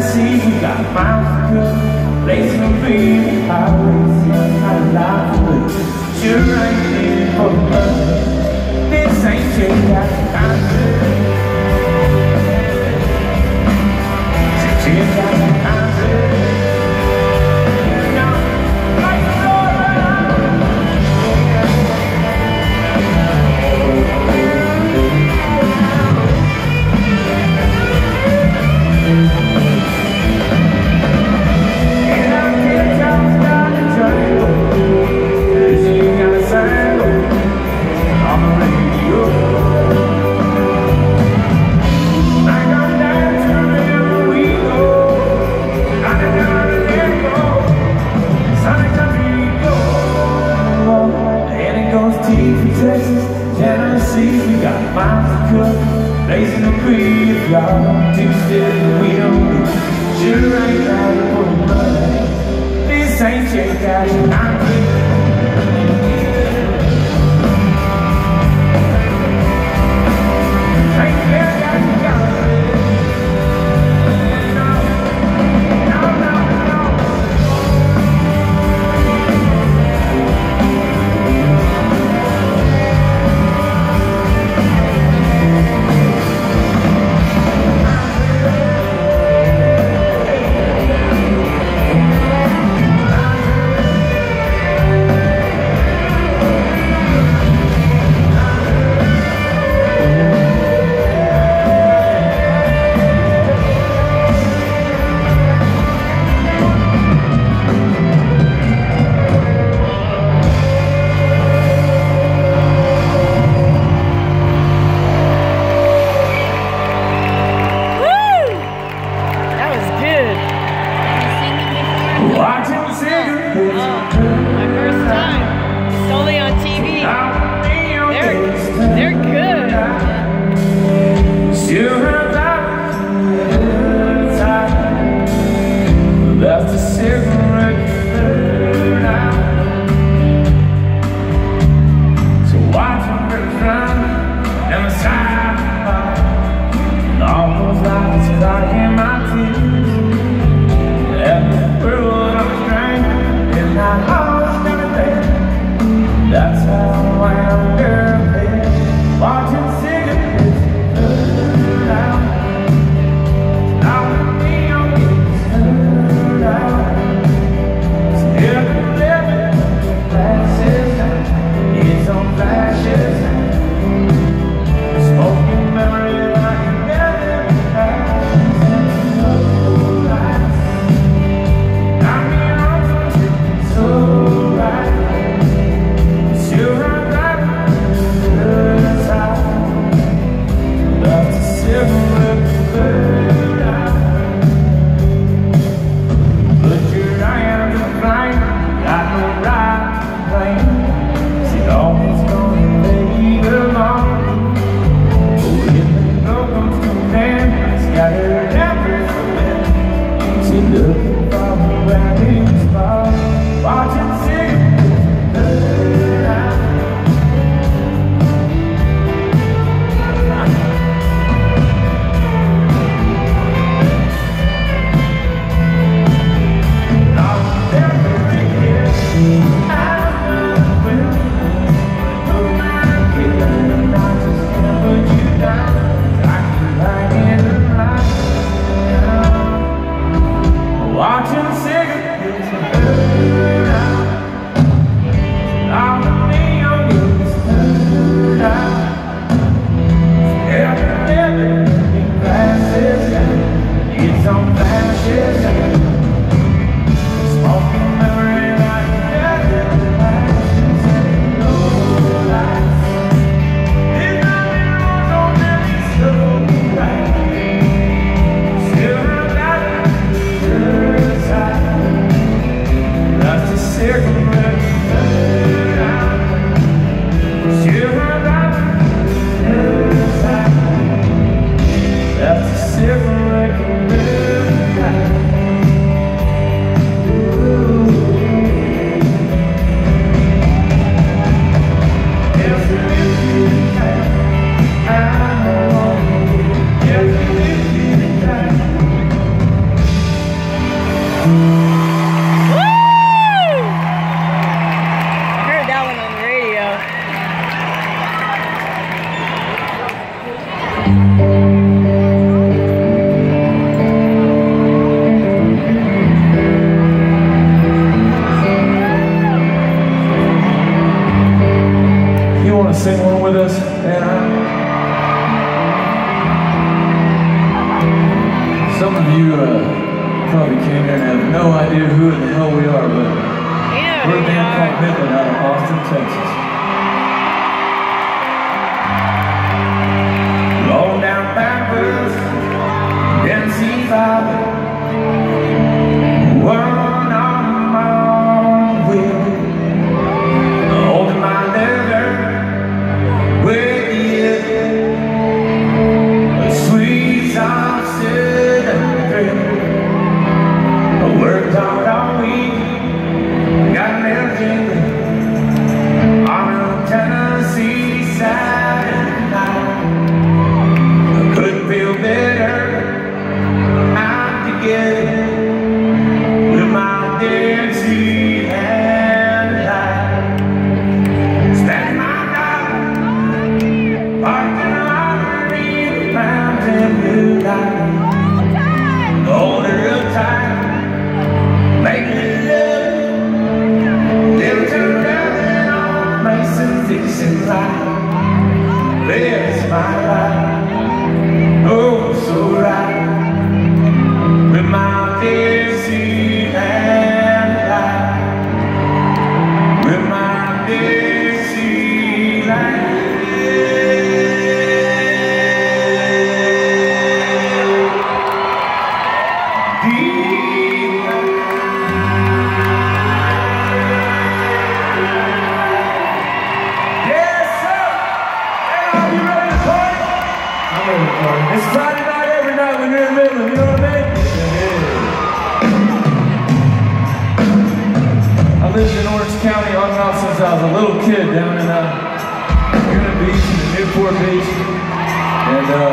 see you got miles to go. Place to be, highways, my life away. You're right there for love. This ain't just that I'm good. Just Blazing the creek, y'all. Two steps, we don't do. Sure ain't got it money. This ain't check out, I'm sing one with us? And uh, some of you uh, probably came here and have no idea who the hell we are, but yeah, we're a band called Midland out of Austin, Texas. Low down backwards, then see little kid down in uh, Unit Beach and Newport Beach. And uh,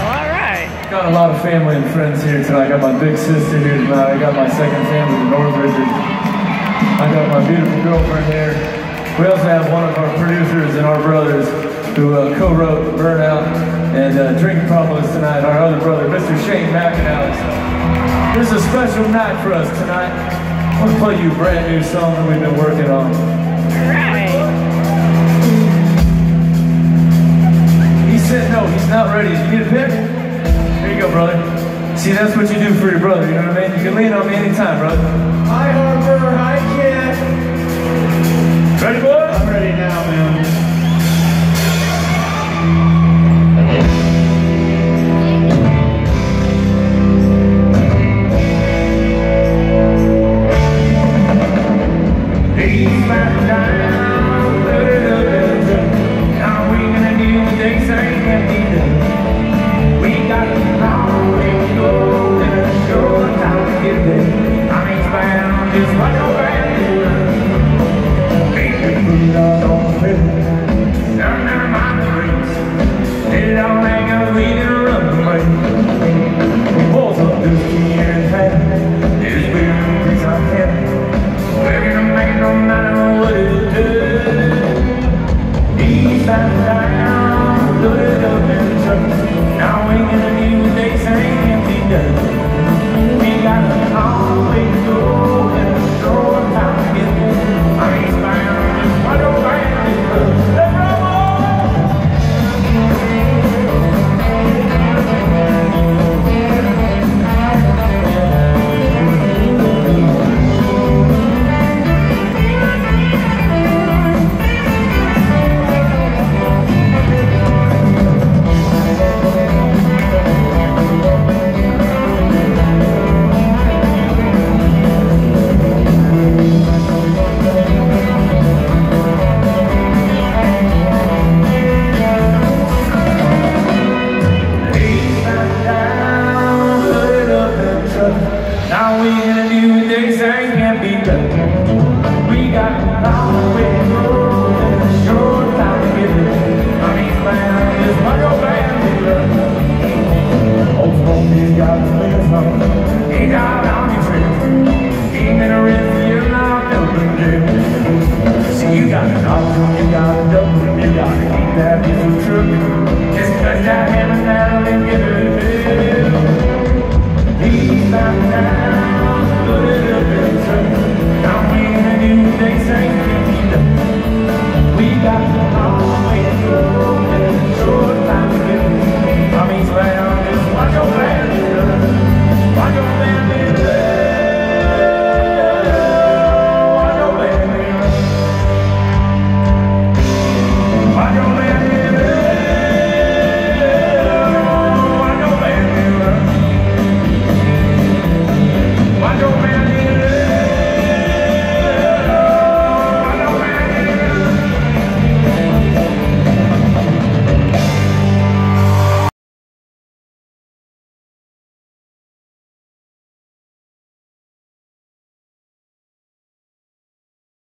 All right. got a lot of family and friends here tonight. I got my big sister here tonight. I got my second family, the Northridges. I got my beautiful girlfriend here. We also have one of our producers and our brothers who uh, co-wrote Burnout and uh, Drink Problems tonight, our other brother, Mr. Shane McAnally. So, this is a special night for us tonight. I want to play you a brand new song that we've been working on. Right. He said no, he's not ready. You need a pick? Here you go, brother. See, that's what you do for your brother, you know what I mean? You can lean on me anytime, brother. Hi, Harper. Hi, Kid. Ready, boy? You gotta know, you gotta keep that is true. Just cause I haven't had a